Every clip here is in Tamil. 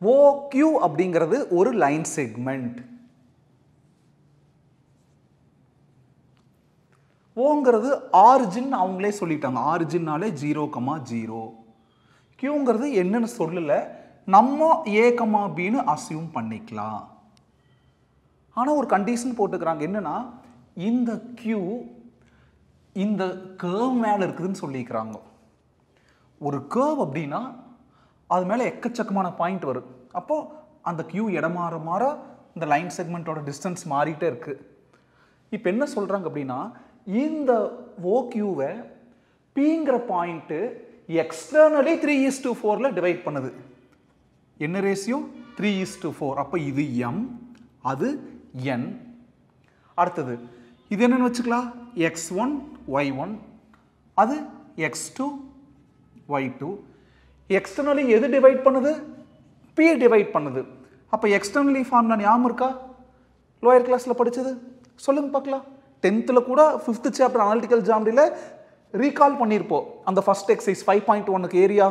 ஓக்யூ அப்படிங்கிறது ஒரு லைன் செக்மெண்ட் ஓங்கிறது ஆரிஜின் அவங்களே சொல்லிட்டாங்க. ஆரிஜின்னாலே ஜீரோ கமா ஜீரோ கியூங்கிறது என்னன்னு சொல்லலை. நம்ம ஏ கமா பின்னு அசியூம் பண்ணிக்கலாம். ஆனால் ஒரு கண்டிஷன் போட்டுக்கிறாங்க. என்னென்னா இந்த கியூ இந்த கேர்வ் மேலே இருக்குதுன்னு சொல்லிக்கிறாங்க. ஒரு கேர்வ் அப்படின்னா அது மேலே எக்கச்சக்கமான பாயிண்ட் வரும். அப்போது அந்த கியூ இடம் மாற மாற இந்த லைன் செக்மெண்ட்டோட டிஸ்டன்ஸ் மாறிட்டே இருக்குது இப்போ என்ன சொல்கிறாங்க அப்படின்னா இந்த ஓ கியூவை பிங்கிற point externally three is to ஃபோரில் டிவைட் பண்ணுது. என்ன ratio three is to four அப்போ இது எம் அது என் அடுத்தது இது என்னென்னு வச்சுக்கலாம்? எக்ஸ் ஒன் ஒய் ஒன் அது X two Y two externally எது டிவைட் பண்ணுது? பியை டிவைட் பண்ணுது. அப்போ எக்ஸ்டர்னலி ஃபார்முலா ஞாபகம் இருக்கா? லோயர் கிளாஸில் படித்தது சொல்லுங்கள் பார்க்கலாம் டென்த்தில் கூட ஃபிஃப்த்து சாப்டர் அனாலிட்டிக்கல் ஜாம்ரியில் ரீகால் பண்ணியிருப்போம் அந்த ஃபர்ஸ்ட் எக்ஸசைஸ் ஃபைவ் பாயிண்ட் ஒன்னுக்கு ஏரியா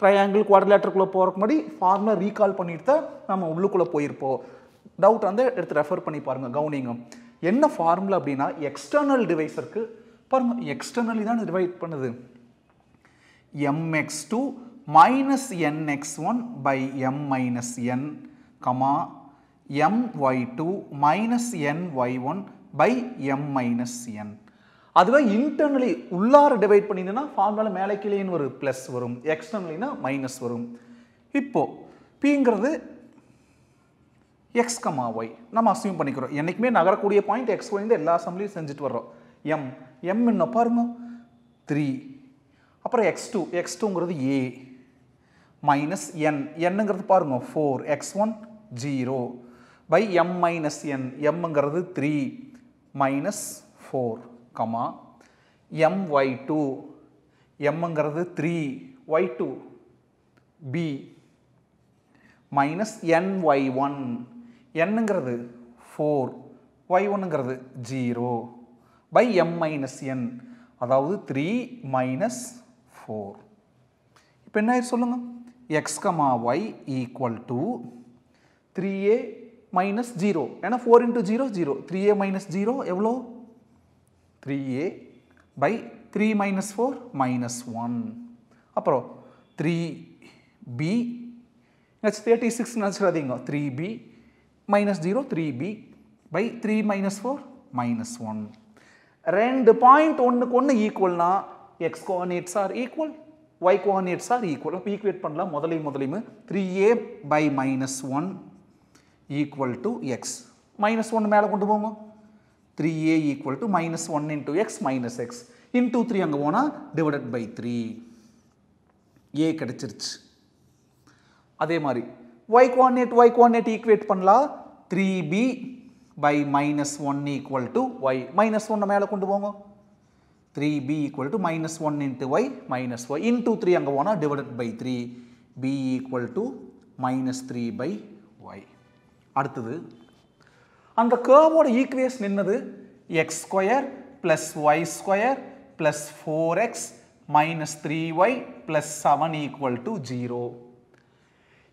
ட்ரையாங்கிள் குவாட்ரிலேட்டருக்குள்ளே போகிறக்கு முன்னாடி ஃபார்முலா ரீகால் பண்ணிட்டு தான் நம்ம உள்ளுக்குள்ளே போயிருப்போம். டவுட் வந்து எடுத்து ரெஃபர் பண்ணி பாருங்கள் கவுனிங்க என்ன ஃபார்முலா அப்படின்னா எக்ஸ்டர்னல் டிவைஸருக்கு பாருங்கள் எக்ஸ்டர்னலி தான் டிவைட் பண்ணுது. M X two minus nx1 by m minus n, comma my2 minus ny1 by m minus n. அதுவே இன்டர்னலி உள்ளார டிவைட் பண்ணிங்கன்னா ஃபார்முலா மேலே கீழேன்னு ஒரு ப்ளஸ் வரும். எக்ஸ்டர்னலினா மைனஸ் வரும். இப்போ பிங்கிறது எக்ஸ் கமா ஒய் நம்ம அசியூம் பண்ணிக்கிறோம். என்றைக்குமே நகரக்கூடிய பாயிண்ட் எக்ஸ் ஒய்ந்து எல்லா சம்லையும் செஞ்சுட்டு வர்றோம். எம் எம் என்ன பாருங்க. த்ரீ அப்புறம் எக்ஸ் டூ எக்ஸ் டூங்கிறது ஏ மைனஸ் என் என்னங்கிறது பாருங்க four x one zero by m minus n எம்ங்கிறது three minus four comma m y two எம்ங்கிறது three y two b minus n y one என்னங்கிறது four Y ஒன்னுங்கிறது zero by m minus n அதாவது த்ரீ மைனஸ் ஃபோர் இப்போ என்ன ஆயிடுச்சு சொல்லுங்கள் x, y y equal to three a minus zero ஏன்னா four into zero zero three a minus zero எவ்வளோ? Three a by three minus four minus one அப்புறம் three b next thirty six நினச்சிடாதீங்க. Three b minus zero three b by three minus four minus one ரெண்டு பாயிண்ட் ஒன்றுக்கு ஒன்று ஈக்குவல்னா x coordinates are equal y coordinates are equal அப்போ equate பண்ணலாம். முதலையும் முதலையுமே three a by minus one equal to x minus one மேலே கொண்டு போங்க. Three a equal minus minus one x x minus x into three அங்கே போனால் by பை த்ரீ ஏ கிடைச்சிருச்சு. அதே மாதிரி y coordinate y coordinate equate பண்ணலாம் three b by minus one equal y. Y minus ஒன்னை மேலே கொண்டு போங்க. Three equal to minus minus one y y minus y into three அங்கே போனால் by by three equal to minus minus three by y அடுத்தது அந்த கேர்வோட equation என்னது? X square plus y square plus four x minus three y plus seven equal zero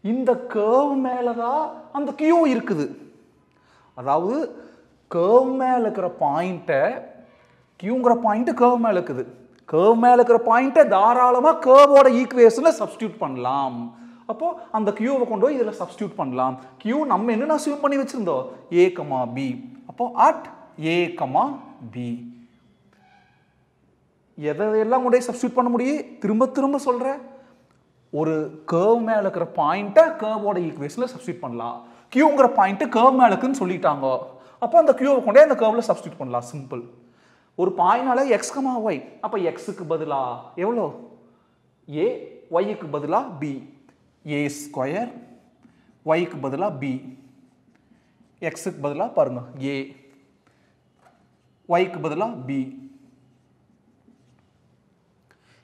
இந்த கேர்வ் மேலே தான் அந்த கியூ இருக்குது. அதாவது கேர்வ் மேலே இருக்கிற பாயிண்ட்டை கியூங்கிற பாயிண்ட்டு கேர்வ் மேலே இருக்குது. கேர்வ் மேலே இருக்கிற பாயிண்ட்டை தாராளமாக கேர்வோட ஈக்குவேஷனில் சப்ஸ்டியூட் பண்ணலாம். அப்போது அந்த கியூவை கொண்டு போய் இதில் சப்ஸ்டியூட் பண்ணலாம். கியூ நம்ம என்னென்ன அசியூம் பண்ணி வச்சுருந்தோம்? ஏ கமா பி அப்போ அட் ஏ கமா பி எதையெல்லாம் கொண்டு சப்ஸ்டியூட் பண்ண முடியும்? திரும்ப திரும்ப சொல்கிறேன் ஒரு கேர்வ் மேலே இருக்கிற பாயிண்ட்டை கேர்வோட ஈக்குவேஷனில் சப்ஸ்டியூட் பண்ணலாம். கியூங்கிற பாயிண்ட்டு கேர்வ் மேலே இருக்குன்னு சொல்லிட்டாங்க. அப்போ அந்த கியூவை கொண்டே அந்த கேர்வில் சப்ஸ்டியூட் பண்ணலாம். சிம்பிள் ஒரு பாயினால எக்ஸ் கமா ஒய் அப்போ எக்ஸுக்கு பதிலாக எவ்வளோ? ஏ ஒய்க்கு பதிலாக பி ஏ ஸ்கொயர் ஒய்க்கு பதிலாக பி எக்ஸுக்கு பதிலாக பாருங்க ஏ ஒய்க்கு பதிலாக பி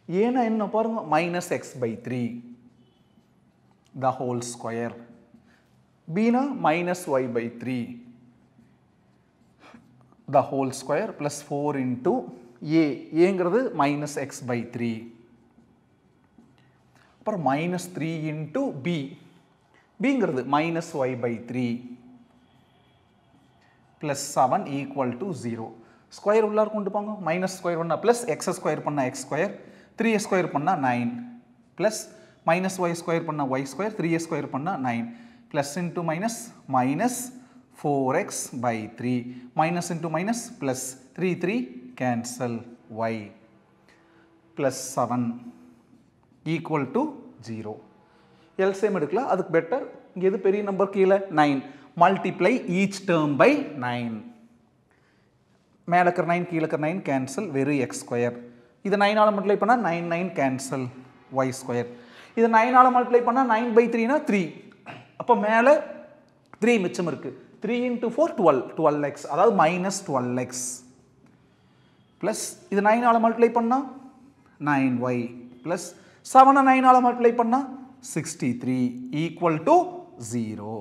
ஏன்னா என்ன பாருங்க minus x by three the whole square Beena minus y by three the whole square plus four into a ஏங்கிறது மைனஸ் எக்ஸ் பை த்ரீ அப்புறம் மைனஸ் த்ரீ இன்ட்டு பி பிங்கிறது minus y by three plus seven equal to zero square உள்ளார் கொண்டு போங்க. மைனஸ் ஸ்கொயர் பண்ணால் ப்ளஸ் எக்ஸ் ஸ்கொயர் பண்ணால் எக்ஸ் ஸ்கொயர் த்ரீ ஸ்கொயர் பண்ணால் nine plus minus y square பண்ணால் ஒய் ஸ்கொயர் த்ரீ ஸ்கொயர் பண்ணால் nine plus into minus minus four x by three minus into minus plus three three cancel y plus seven equal to zero LCM எடுக்கலாம். அதுக்கு பெட்டர் இங்கே எது பெரிய நம்பர் கீழே? Nine multiply each term by nine மேலே இருக்கிற நைன் கீழே இருக்கிற நைன் கேன்சல் வெறும் எக்ஸ் ஸ்கொயர் இது நைனால் மல்டிப்ளை பண்ணால் nine nine cancel y square இது நைனால் மல்டிப்ளை பண்ணால் by பை த்ரீனா த்ரீ அப்போ மேலே த்ரீ மிச்சம் இருக்குது three into four twelve twelve x அதாவது மைனஸ் டுவெல் எக்ஸ் ப்ளஸ் இது நைனால் மல்டிப்ளை பண்ணால் நைன் ஒய் ப்ளஸ் செவனை நைனால் மல்டிப்ளை பண்ணால் sixty three equal to zero